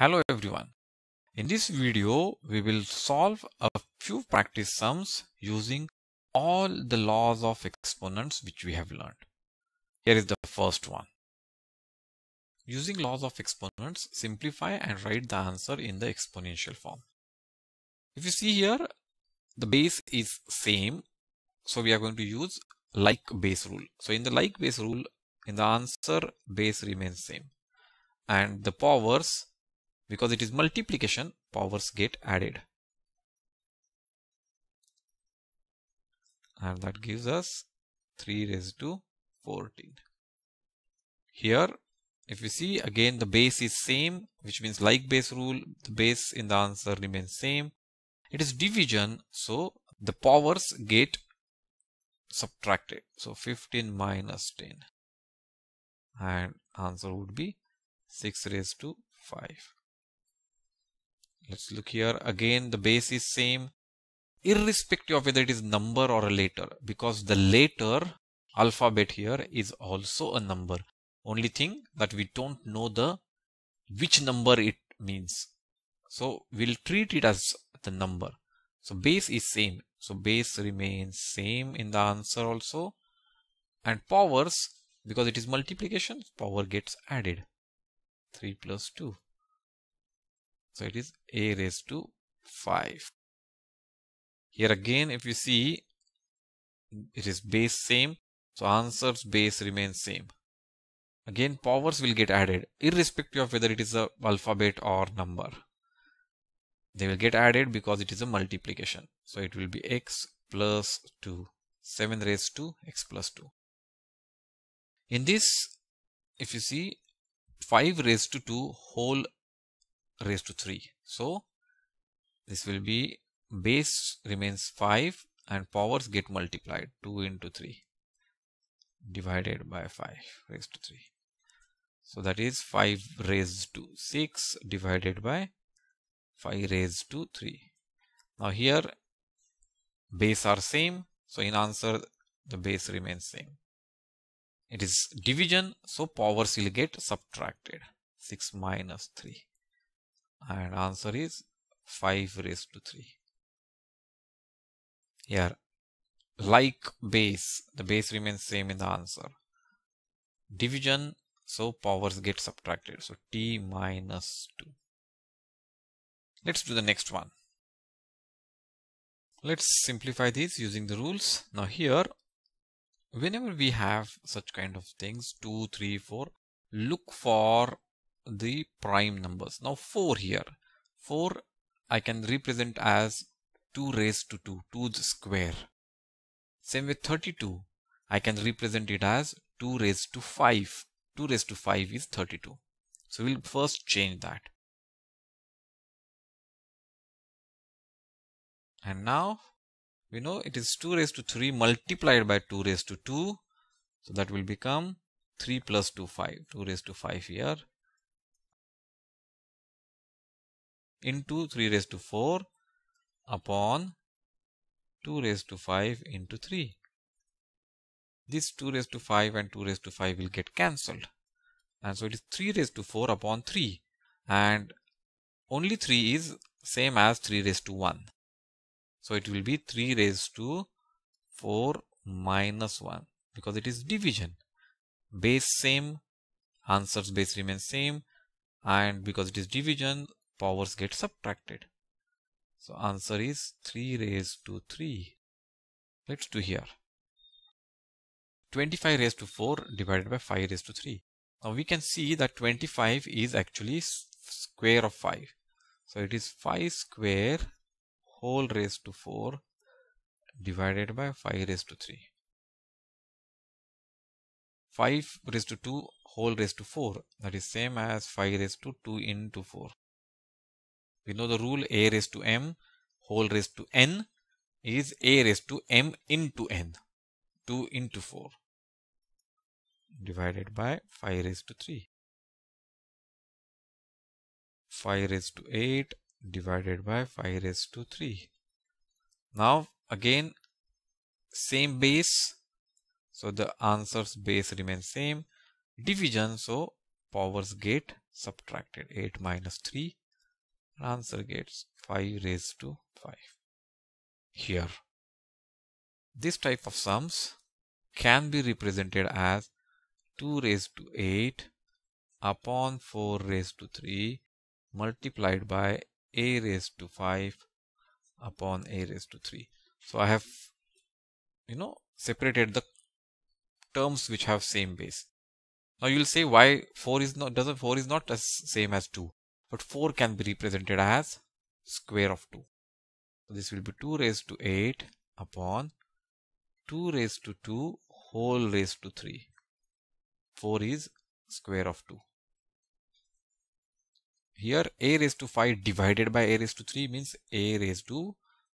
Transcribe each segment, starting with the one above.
Hello everyone. In this video, we will solve a few practice sums using all the laws of exponents which we have learned. Here is the first one. Using laws of exponents, simplify and write the answer in the exponential form. If you see here, the base is same. So we are going to use like base rule. So in the like base rule, in the answer, base remains same. And the powers because it is multiplication powers get added. And that gives us 3 raised to 14 here if you see again the base is same which means like base rule the base in the answer remains same. It is division so the powers get subtracted. So 15 minus 10 and answer would be 6 raised to 5 let's look here. Again the base is same irrespective of whether it is number or a letter because the letter alphabet here is also a number. Only thing that we don't know the which number it means. So we'll treat it as the number. So base is same. So base remains same in the answer also. And powers because it is multiplication power gets added. 3 plus 2 so it is a raised to 5. Here again, if you see, it is base same. So answers base remains same. Again, powers will get added irrespective of whether it is a alphabet or number. They will get added because it is a multiplication. So it will be x plus 2. 7 raised to x plus 2. In this, if you see 5 raised to 2 whole raised to 3. So this will be base remains 5 and powers get multiplied 2 into 3 divided by 5 raised to 3. So that is 5 raised to 6 divided by 5 raised to 3. Now here base are same. So in answer the base remains same. It is division so powers will get subtracted 6 minus 3 and answer is 5 raised to 3 here like base the base remains same in the answer. Division so powers get subtracted. So t minus 2 let's do the next one. Let's simplify this using the rules. Now here whenever we have such kind of things 2 3 4 look for the prime numbers. Now 4 here. 4 I can represent as 2 raised to 2, 2 square. Same with 32. I can represent it as 2 raised to 5. 2 raised to 5 is 32. So we'll first change that. And now we know it is 2 raised to 3 multiplied by 2 raised to 2. So that will become 3 plus 2, 5. 2 raised to 5 here into 3 raised to 4 upon 2 raised to 5 into 3. This 2 raised to 5 and 2 raised to 5 will get cancelled. And so it is 3 raised to 4 upon 3. And only 3 is same as 3 raised to 1. So it will be 3 raised to 4 minus 1 because it is division. Base same, answers base remains same and because it is division powers get subtracted. So answer is 3 raised to 3. Let's do here. 25 raised to 4 divided by 5 raised to 3. Now we can see that 25 is actually square of 5. So it is 5 square whole raised to 4 divided by 5 raised to 3. 5 raised to 2 whole raised to 4 that is same as 5 raised to 2 into 4 we know the rule a raised to m whole raised to n is a raised to m into n 2 into 4 divided by 5 raised to 3 5 raised to 8 divided by 5 raised to 3 now again same base. So the answers base remains same. Division so powers get subtracted 8 minus 3 answer gets 5 raised to 5 here. This type of sums can be represented as 2 raised to 8 upon 4 raised to 3 multiplied by a raised to 5 upon a raised to 3 so i have you know separated the terms which have same base. Now you will say why 4 is not doesn't 4 is not as same as 2 but 4 can be represented as square of 2 so this will be 2 raised to 8 upon 2 raised to 2 whole raised to 3 4 is square of 2 here a raised to 5 divided by a raised to 3 means a raised to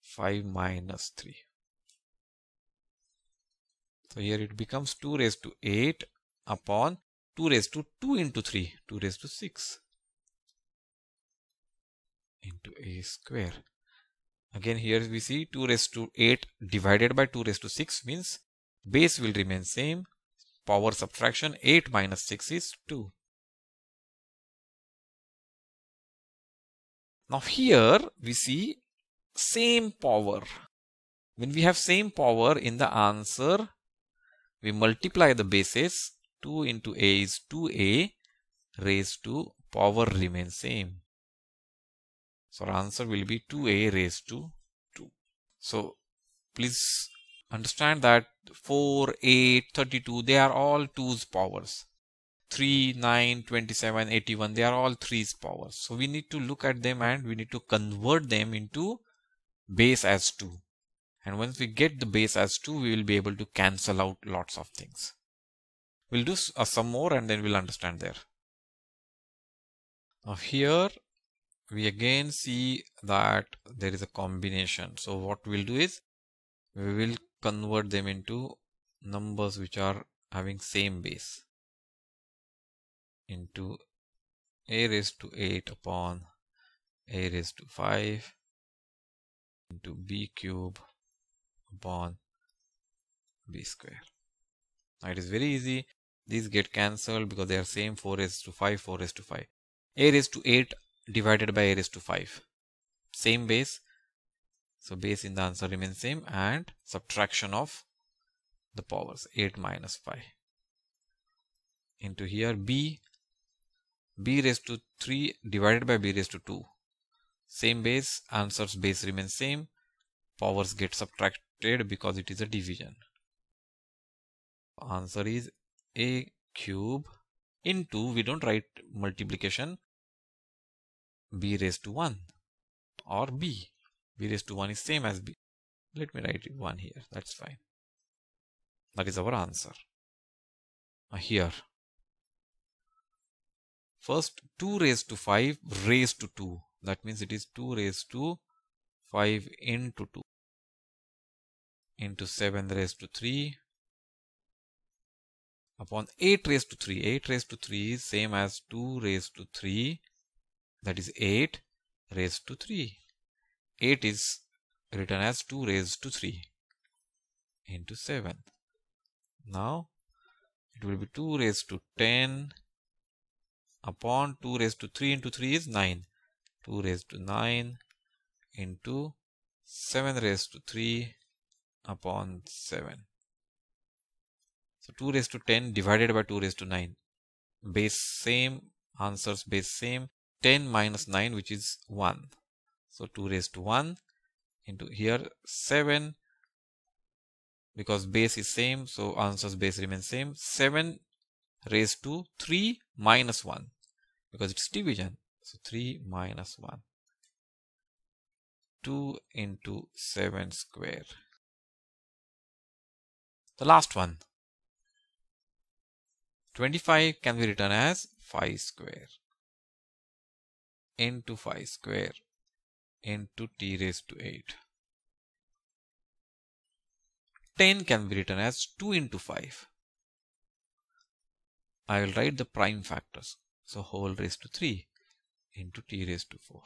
5 minus 3 so here it becomes 2 raised to 8 upon 2 raised to 2 into 3, 2 raised to 6 into a square. Again here we see 2 raised to 8 divided by 2 raised to 6 means base will remain same. Power subtraction 8 minus 6 is 2. Now here we see same power. When we have same power in the answer, we multiply the bases 2 into a is 2a raised to power remains same. So our answer will be 2a raised to 2. So please understand that 4, 8, 32 they are all 2's powers. 3, 9, 27, 81 they are all 3's powers. So we need to look at them and we need to convert them into base as 2. And once we get the base as 2 we will be able to cancel out lots of things. We'll do uh, some more and then we'll understand there. Now here we again see that there is a combination. So what we'll do is we will convert them into numbers which are having same base into a raised to 8 upon a raised to 5 into b cube upon b square. Now it is very easy. These get cancelled because they are same 4 raised to 5, 4 raised to 5. a raised to 8 divided by a raised to 5. Same base. So base in the answer remains same and subtraction of the powers 8 minus 5 into here b. B raised to 3 divided by b raised to 2 same base answers base remains same. Powers get subtracted because it is a division. Answer is a cube into we don't write multiplication b raised to 1 or b. B raised to 1 is same as b. Let me write it 1 here. That's fine. That is our answer. Now here. First 2 raised to 5 raised to 2 that means it is 2 raised to 5 into 2 into 7 raised to 3 upon 8 raised to 3. 8 raised to 3 is same as 2 raised to 3 that is 8 raised to 3. 8 is written as 2 raised to 3 into 7. Now it will be 2 raised to 10 upon 2 raised to 3 into 3 is 9. 2 raised to 9 into 7 raised to 3 upon 7. So 2 raised to 10 divided by 2 raised to 9. Base same, answers base same. 10 minus 9 which is 1. So 2 raised to 1 into here 7 because base is same so answers base remains same. 7 raised to 3 minus 1 because it's division. So 3 minus 1 2 into 7 square. The last one. 25 can be written as 5 square into 5 square into t raised to 8. 10 can be written as 2 into 5. I will write the prime factors. So whole raised to 3 into t raised to 4.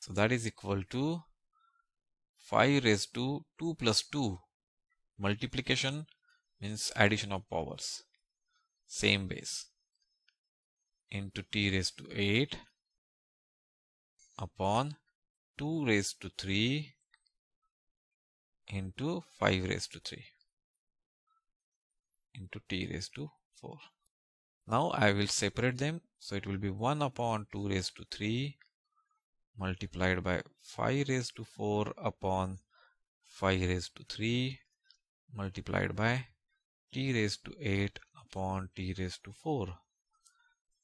So that is equal to 5 raised to 2 plus 2. Multiplication means addition of powers same base into t raised to 8 upon 2 raised to 3 into 5 raised to 3 into t raised to 4. Now I will separate them. So it will be 1 upon 2 raised to 3 multiplied by 5 raised to 4 upon 5 raised to 3 multiplied by t raised to 8 upon t raised to 4.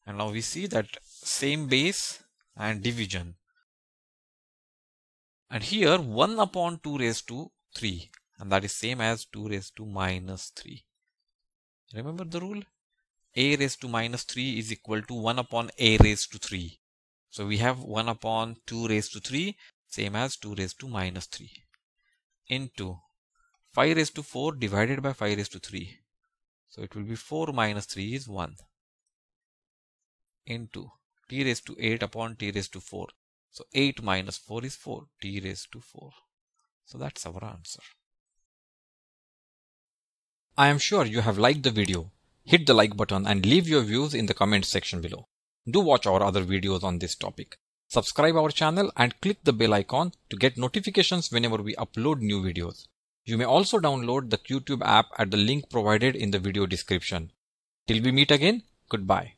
And now we see that same base and division. And here 1 upon 2 raised to 3 and that is same as 2 raised to minus 3. Remember the rule? a raised to minus 3 is equal to 1 upon a raised to 3. So we have 1 upon 2 raised to 3 same as 2 raised to minus 3 into 5 raised to 4 divided by 5 raised to 3. So it will be 4 minus 3 is 1 into t raised to 8 upon t raised to 4. So 8 minus 4 is 4 t raised to 4. So that's our answer. I am sure you have liked the video. Hit the like button and leave your views in the comment section below. Do watch our other videos on this topic. Subscribe our channel and click the bell icon to get notifications whenever we upload new videos. You may also download the QuTube app at the link provided in the video description. Till we meet again, goodbye.